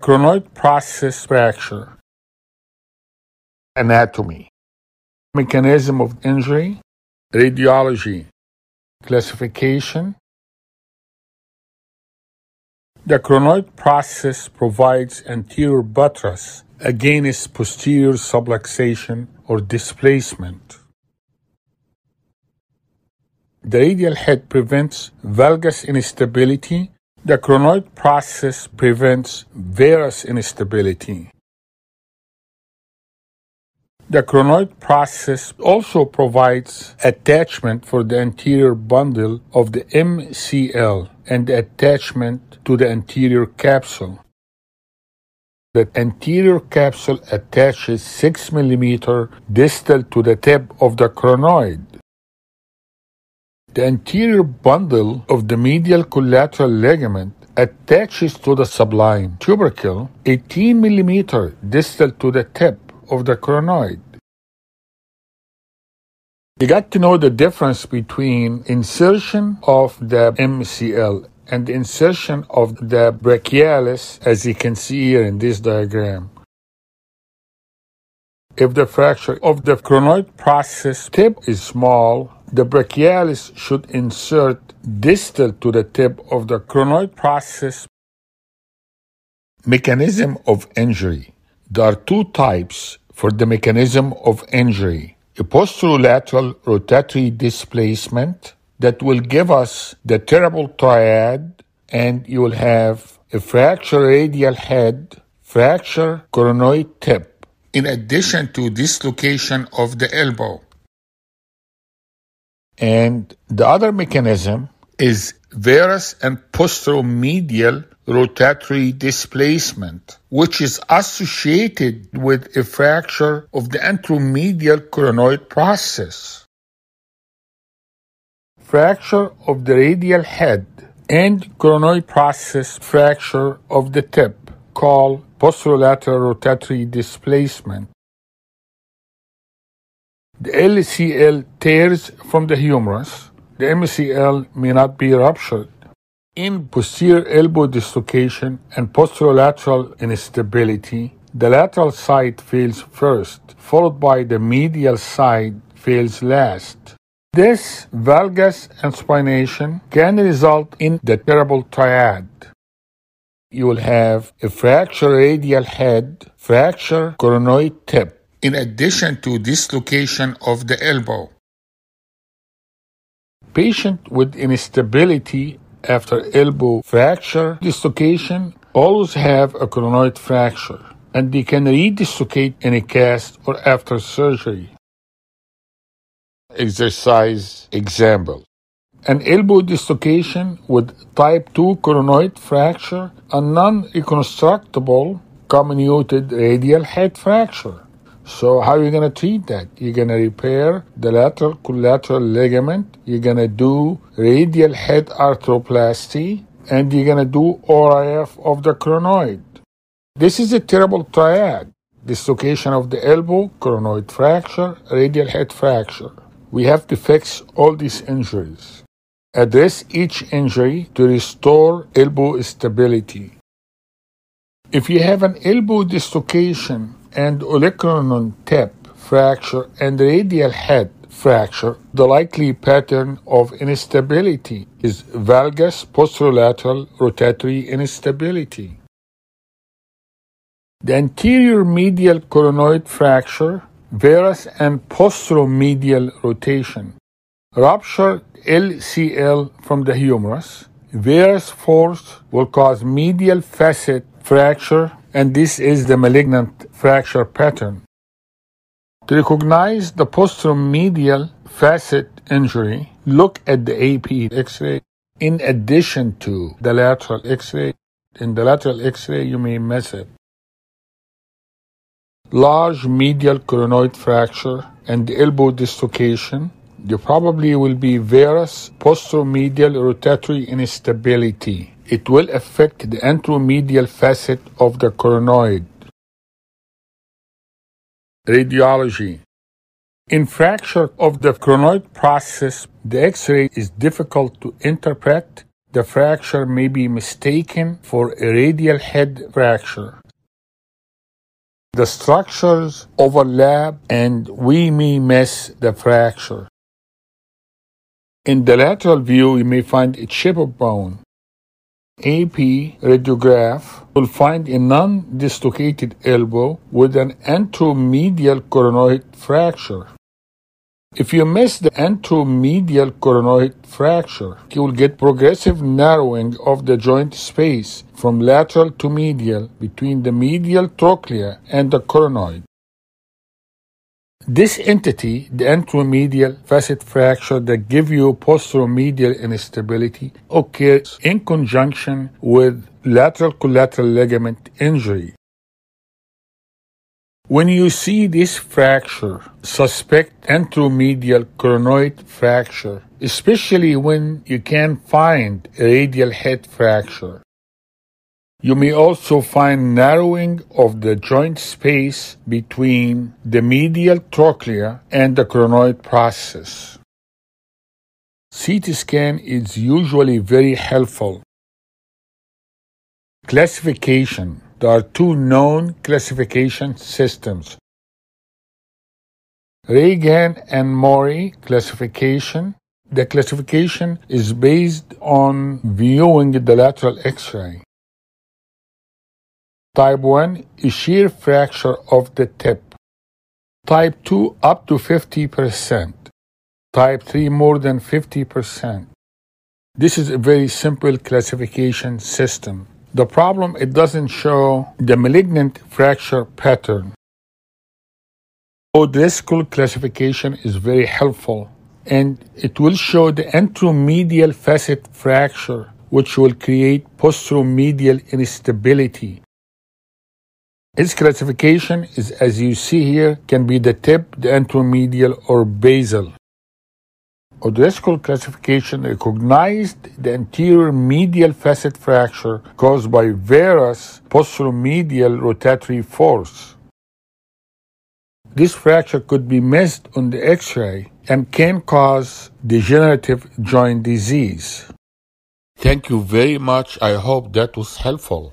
Coronoid process fracture. Anatomy. Mechanism of injury. Radiology. Classification. The coronoid process provides anterior buttress against posterior subluxation or displacement. The radial head prevents valgus instability. The coronoid process prevents varus instability. The coronoid process also provides attachment for the anterior bundle of the MCL and attachment to the anterior capsule. The anterior capsule attaches 6 mm distal to the tip of the coronoid. The anterior bundle of the medial collateral ligament attaches to the sublime tubercle 18 mm distal to the tip of the coronoid. You got to know the difference between insertion of the MCL and insertion of the brachialis as you can see here in this diagram. If the fracture of the coronoid process tip is small, the brachialis should insert distal to the tip of the coronoid process. Mechanism of injury. There are two types for the mechanism of injury. A posterolateral rotatory displacement that will give us the terrible triad and you will have a fracture radial head, fracture coronoid tip, in addition to dislocation of the elbow. And the other mechanism is varus and posteromedial rotatory displacement, which is associated with a fracture of the anteromedial coronoid process. Fracture of the radial head and coronoid process fracture of the tip, called posterolateral rotatory displacement. The LCL tears from the humerus. The MCL may not be ruptured. In posterior elbow dislocation and posterolateral instability, the lateral side fails first, followed by the medial side fails last. This valgus and supination can result in the terrible triad. You will have a fracture radial head, fracture coronoid tip, in addition to dislocation of the elbow. Patient with instability after elbow fracture dislocation always have a coronoid fracture and they can redislocate in a cast or after surgery. Exercise example. An elbow dislocation with type 2 coronoid fracture and non-reconstructible comminuted radial head fracture. So how are you going to treat that? You're going to repair the lateral collateral ligament. You're going to do radial head arthroplasty, and you're going to do ORIF of the coronoid. This is a terrible triad. Dislocation of the elbow, coronoid fracture, radial head fracture. We have to fix all these injuries. Address each injury to restore elbow stability. If you have an elbow dislocation and olecranon tip fracture and radial head fracture, the likely pattern of instability is valgus posterolateral rotatory instability. The anterior medial coronoid fracture, varus and posteromedial rotation, ruptured LCL from the humerus, varus force will cause medial facet fracture and this is the malignant fracture pattern. To recognize the posteromedial facet injury, look at the AP X-ray in addition to the lateral X-ray. In the lateral X-ray, you may miss it. Large medial coronoid fracture and elbow dislocation. There probably will be varus posteromedial rotatory instability it will affect the anteromedial facet of the coronoid. Radiology In fracture of the coronoid process, the X-ray is difficult to interpret the fracture may be mistaken for a radial head fracture. The structures overlap and we may miss the fracture. In the lateral view, you may find a chip of bone. AP radiograph will find a non-dislocated elbow with an anteromedial coronoid fracture. If you miss the anteromedial coronoid fracture, you will get progressive narrowing of the joint space from lateral to medial between the medial trochlea and the coronoid. This entity, the anteromedial facet fracture that give you posteromedial instability, occurs in conjunction with lateral collateral ligament injury. When you see this fracture, suspect anteromedial coronoid fracture, especially when you can find a radial head fracture. You may also find narrowing of the joint space between the medial trochlea and the coronoid process. CT scan is usually very helpful. Classification there are two known classification systems. Regan and Morrey classification. The classification is based on viewing the lateral X-ray. Type 1 is shear fracture of the tip. Type 2 up to 50%. Type 3 more than 50%. This is a very simple classification system. The problem, it doesn't show the malignant fracture pattern. O'Driscoll classification is very helpful and it will show the anteromedial facet fracture which will create posteromedial instability. Its classification is as you see here can be the tip, the anteromedial or basal. O'Driscoll classification recognized the anterior medial facet fracture caused by varus posteromedial rotatory force. This fracture could be missed on the X-ray and can cause degenerative joint disease. Thank you very much. I hope that was helpful.